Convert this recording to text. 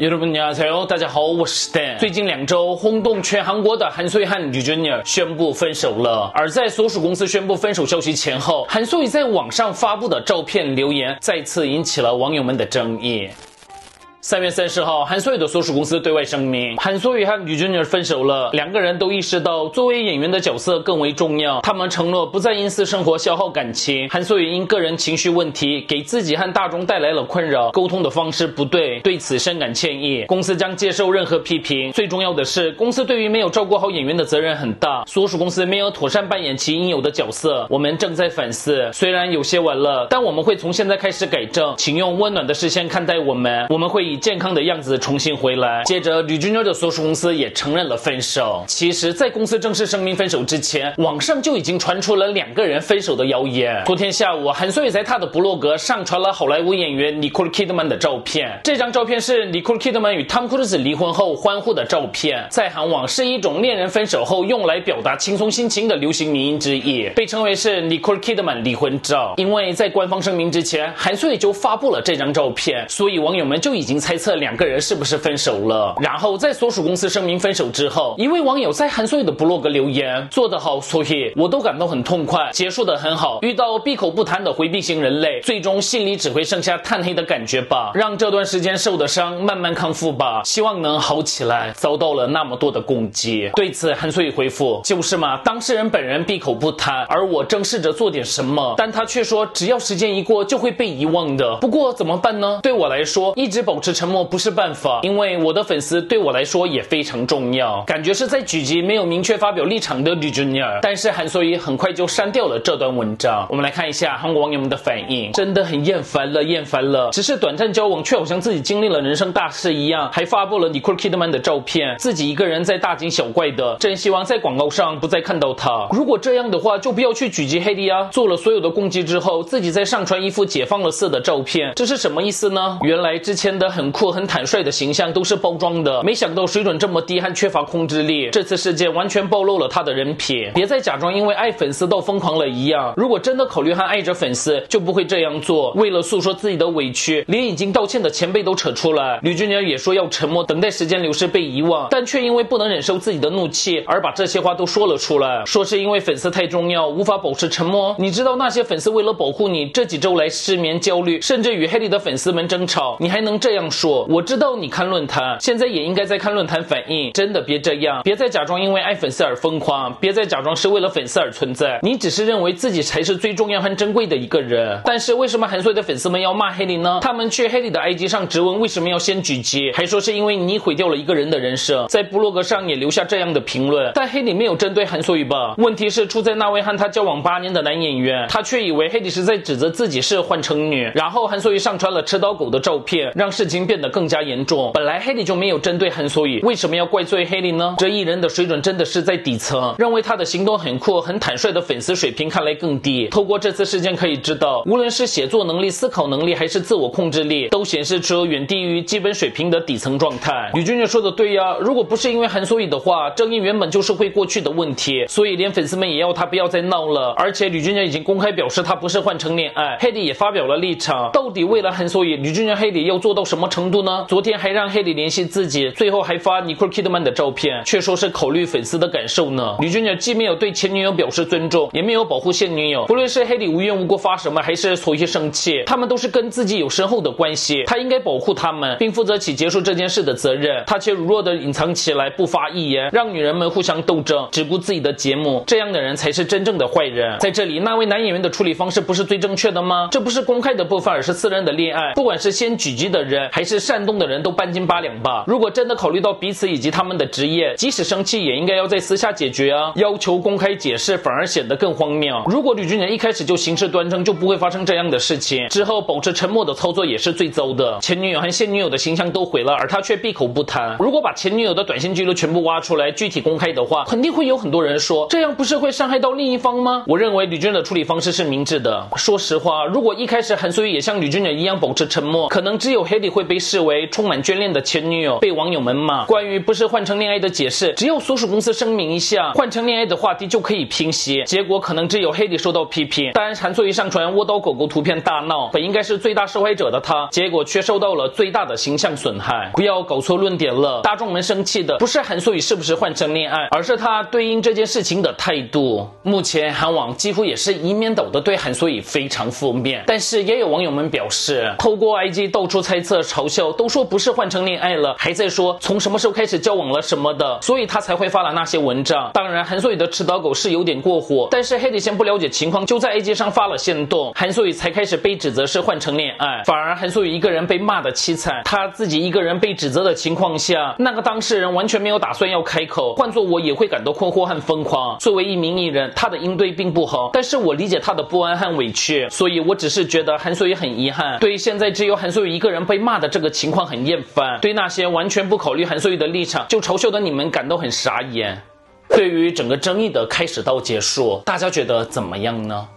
여러분안녕하세요，大家好，我是 Dan。最近两周轰动全韩国的韩素雨和李俊尔宣布分手了。而在所属公司宣布分手消息前后，韩素雨在网上发布的照片留言再次引起了网友们的争议。 三月三十号，韩素雨的所属公司对外声明，韩素雨和吕俊儿分手了。两个人都意识到，作为演员的角色更为重要。他们承诺不再因私生活消耗感情。韩素雨因个人情绪问题，给自己和大众带来了困扰，沟通的方式不对，对此深感歉意。公司将接受任何批评。最重要的是，公司对于没有照顾好演员的责任很大。所属公司没有妥善扮演其应有的角色，我们正在反思。虽然有些晚了，但我们会从现在开始改正。请用温暖的视线看待我们，我们会以健康的样子重新回来。接着，吕俊儿的所属公司也承认了分手。其实，在公司正式声明分手之前，网上就已经传出了两个人分手的谣言。昨天下午，韩素雨在他的部落格上传了好莱坞演员 Nicole Kidman 的照片。这张照片是 Nicole Kidman 与汤姆·克鲁斯离婚后欢呼的照片，在韩网是一种恋人分手后用来表达轻松心情的流行名音之一，被称为是 Nicole Kidman 离婚照。因为在官方声明之前，韩素雨就发布了这张照片，所以网友们就已经猜测。两个人是不是分手了？然后在所属公司声明分手之后，一位网友在韩素雨的部落格留言：“做得好，所以我都感到很痛快，结束的很好。遇到闭口不谈的回避型人类，最终心里只会剩下叹黑的感觉吧。让这段时间受的伤慢慢康复吧，希望能好起来。遭到了那么多的攻击，对此韩素雨回复：就是嘛，当事人本人闭口不谈，而我正试着做点什么，但他却说只要时间一过就会被遗忘的。不过怎么办呢？对我来说，一直保持沉默。”不是办法，因为我的粉丝对我来说也非常重要。感觉是在狙击没有明确发表立场的吕俊尔，但是韩素雨很快就删掉了这段文章。我们来看一下韩国网友们的反应，真的很厌烦了，厌烦了。只是短暂交往，却好像自己经历了人生大事一样，还发布了 Nicole Kidman 的照片，自己一个人在大惊小怪的。真希望在广告上不再看到他。如果这样的话，就不要去狙击黑莉啊！做了所有的攻击之后，自己再上传一副解放了色的照片，这是什么意思呢？原来之前的很冷酷很。坦率的形象都是包装的，没想到水准这么低，还缺乏控制力。这次事件完全暴露了他的人品，别再假装因为爱粉丝到疯狂了一样。如果真的考虑和爱着粉丝，就不会这样做。为了诉说自己的委屈，连已经道歉的前辈都扯出来。吕俊儿也说要沉默，等待时间流逝被遗忘，但却因为不能忍受自己的怒气而把这些话都说了出来，说是因为粉丝太重要，无法保持沉默。你知道那些粉丝为了保护你，这几周来失眠、焦虑，甚至与黑莉的粉丝们争吵，你还能这样说？我知道你看论坛，现在也应该在看论坛反应。真的别这样，别再假装因为爱粉丝而疯狂，别再假装是为了粉丝而存在。你只是认为自己才是最重要和珍贵的一个人。但是为什么韩素的粉丝们要骂黑莉呢？他们去黑莉的 IG 上质问为什么要先狙击，还说是因为你毁掉了一个人的人生，在部落格上也留下这样的评论。但黑莉没有针对韩素雨吧？问题是出在那位和他交往八年的男演员，他却以为黑莉是在指责自己是换成女，然后韩素雨上传了吃刀狗的照片，让事情变得更加严。重，本来黑莉就没有针对韩素雨，为什么要怪罪黑莉呢？这艺人的水准真的是在底层，认为他的行动很酷、很坦率的粉丝水平看来更低。透过这次事件可以知道，无论是写作能力、思考能力，还是自我控制力，都显示出远低于基本水平的底层状态。吕俊俊说的对呀，如果不是因为韩素雨的话，争议原本就是会过去的问题，所以连粉丝们也要他不要再闹了。而且吕俊俊已经公开表示他不是换成恋爱，黑莉也发表了立场。到底为了韩素雨，吕俊俊黑莉要做到什么么程度呢？昨。天还让黑里联系自己，最后还发 Nicole Kidman 的照片，却说是考虑粉丝的感受呢。吕俊杰既没有对前女友表示尊重，也没有保护现女友。不论是黑里无缘无故发什么，还是所以生气，他们都是跟自己有深厚的关系，他应该保护他们，并负责起结束这件事的责任。他却如弱的隐藏起来，不发一言，让女人们互相斗争，只顾自己的节目。这样的人才是真正的坏人。在这里，那位男演员的处理方式不是最正确的吗？这不是公开的部分，而是私人的恋爱。不管是先狙击的人，还是煽动的。人都半斤八两吧。如果真的考虑到彼此以及他们的职业，即使生气也应该要在私下解决啊。要求公开解释反而显得更荒谬。如果吕俊仁一开始就行事端正，就不会发生这样的事情。之后保持沉默的操作也是最糟的。前女友和现女友的形象都毁了，而他却闭口不谈。如果把前女友的短信记录全部挖出来，具体公开的话，肯定会有很多人说，这样不是会伤害到另一方吗？我认为吕俊的处理方式是明智的。说实话，如果一开始韩素玉也像吕俊仁一样保持沉默，可能只有黑莉会。被视为充满眷恋的前女友，被网友们骂。关于不是换成恋爱的解释，只要所属公司声明一下换成恋爱的话题就可以平息。结果可能只有黑迪受到批评，但韩素怡上传窝刀狗狗图片大闹，本应该是最大受害者的他，结果却受到了最大的形象损害。不要搞错论点了，大众们生气的不是韩素怡是不是换成恋爱，而是他对应这件事情的态度。目前韩网几乎也是一面倒的对韩素怡非常负面，但是也有网友们表示，透过 IG 到处猜测嘲笑，都说不是换成恋爱了，还在说从什么时候开始交往了什么的，所以他才会发了那些文章。当然，韩素雨的吃到狗是有点过火，但是黑底先不了解情。况，就在 IG 上发了线动，韩素雨才开始被指责是换成恋爱，反而韩素雨一个人被骂的凄惨，他自己一个人被指责的情。况下，那个当事人完全没有打算要开口，换做我也会感到困惑和疯狂。作为一名艺人，他的应对并不好，但是我理解他的不安和委屈，所以我只是觉得韩素雨很遗憾，对于现在只有韩素雨一个人被骂的这个情况很厌烦，对那些完全不考虑韩素玉的立场就嘲笑的你们感到很傻眼。对于整个争议的开始到结束，大家觉得怎么样呢？